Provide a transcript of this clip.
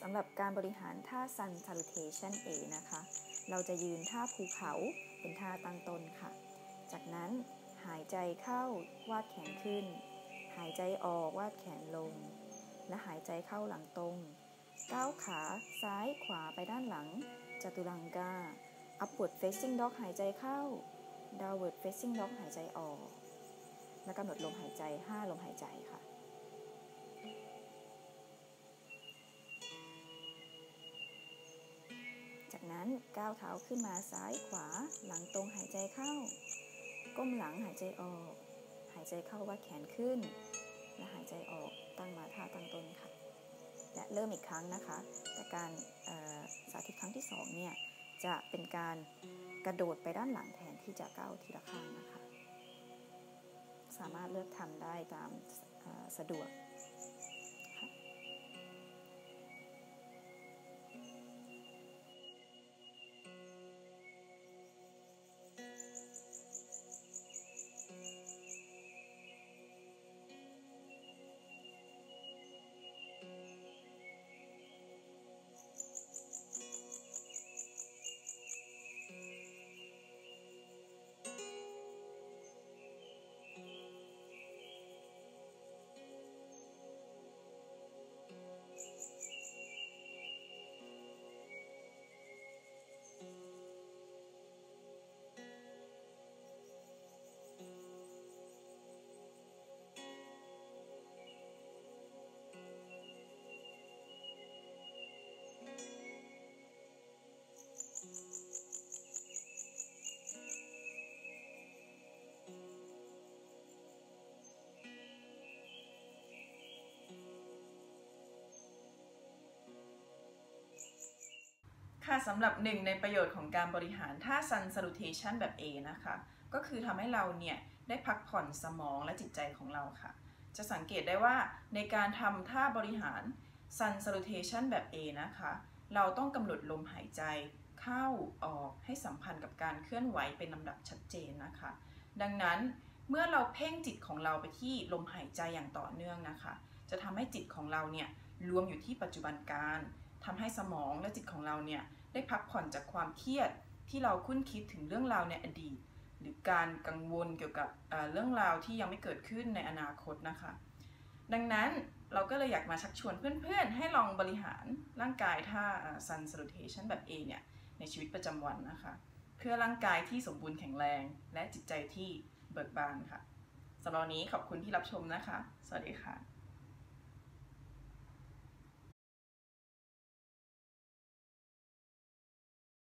สำหรับการบริหารท่า Sun Salutation A นะคะ เราจะยืนท่าภูเขาเป็นท่าตั้งต้นค่ะ จากนั้นหายใจเข้าวาดแขนขึ้น หายใจออกวาดแขนลง และหายใจเข้าหลังตรง ก้าวขาซ้ายขวาไปด้านหลังจตุรังกา upward facing dog หายใจเข้า downward facing dog หายใจออก และกำหนดลมหายใจ 5 ลมหายใจค่ะ นั้นก้าวเท้าขึ้นมาซ้ายขวา หลังตรงหายใจเข้า ก้มหลังหายใจออก หายใจเข้าว่าแขนขึ้น และหายใจออกตั้งมาท่าตั้งต้นค่ะ และเริ่มอีกครั้งนะคะ แต่การสาธิตครั้งที่2เนี่ยจะเป็นการกระโดดไปด้านหลังแทนที่จะก้าวทีละข้างนะคะ สามารถเลือกทำได้ตามสะดวก ค่ะสำหรับหนึ่งในประโยชน์ของการบริหารท่า Sun Salutation แบบ A นะคะ ก็คือทำให้เราเนี่ยได้พักผ่อนสมองและจิตใจของเราค่ะ จะสังเกตได้ว่าในการทำท่าบริหาร Sun Salutation แบบ A นะคะ เราต้องกำหนดลมหายใจเข้าออกให้สัมพันธ์กับการเคลื่อนไหวเป็นลำดับชัดเจนนะคะ ดังนั้นเมื่อเราเพ่งจิตของเราไปที่ลมหายใจอย่างต่อเนื่องนะคะ จะทำให้จิตของเราเนี่ยรวมอยู่ที่ปัจจุบันการ ทำให้สมองและจิตของเราเนี่ยได้พักผ่อนจากความเครียดที่เราคุ้นคิดถึงเรื่องราวในอดีต หรือการกังวลเกี่ยวกับเรื่องราวที่ยังไม่เกิดขึ้นในอนาคตนะคะ ดังนั้นเราก็เลยอยากมาชักชวนเพื่อนๆ ให้ลองบริหารร่างกายท่า Sun Salutation แบบ A เนี่ยในชีวิตประจำวันนะคะ เพื่อร่างกายที่สมบูรณ์แข็งแรง และจิตใจที่เบิกบานค่ะสำหรับวันนี้ขอบคุณที่รับชมนะคะ สวัสดีค่ะ